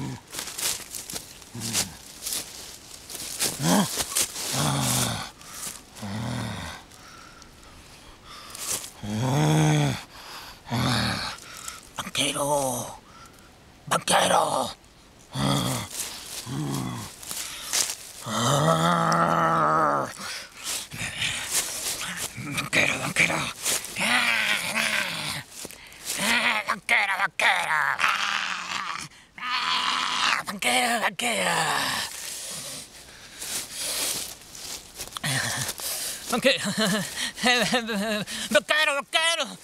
Banquero. Banquero. Banquero, banquero. Ah, ah, ah, banquero, banquero. banquero. Banquero, banquero. Banquero. Banquero, banquero. Banquero, banquero.